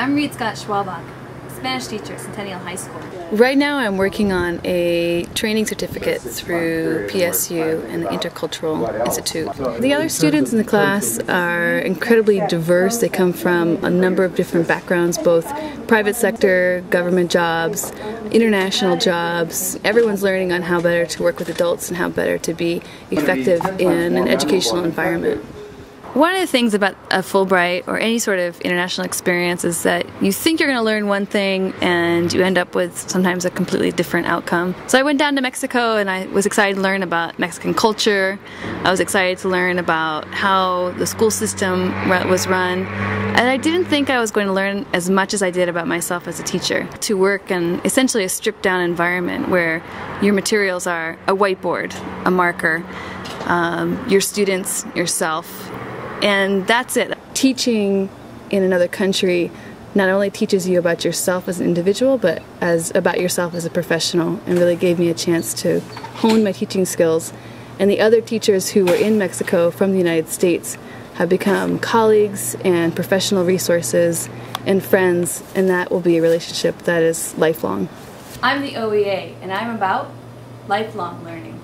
I'm Reed Scott Schwalbach, Spanish teacher at Centennial High School. Right now I'm working on a training certificate through PSU and the Intercultural Institute. The other students in the class are incredibly diverse. They come from a number of different backgrounds, both private sector, government jobs, international jobs. Everyone's learning on how better to work with adults and how better to be effective in an educational environment. One of the things about a Fulbright or any sort of international experience is that you think you're going to learn one thing and you end up with sometimes a completely different outcome. So I went down to Mexico and I was excited to learn about Mexican culture. I was excited to learn about how the school system was run. And I didn't think I was going to learn as much as I did about myself as a teacher. To work in essentially a stripped down environment where your materials are a whiteboard, a marker, um, your students, yourself, and that's it. Teaching in another country not only teaches you about yourself as an individual, but as about yourself as a professional, and really gave me a chance to hone my teaching skills. And the other teachers who were in Mexico from the United States have become colleagues and professional resources and friends, and that will be a relationship that is lifelong. I'm the OEA, and I'm about lifelong learning.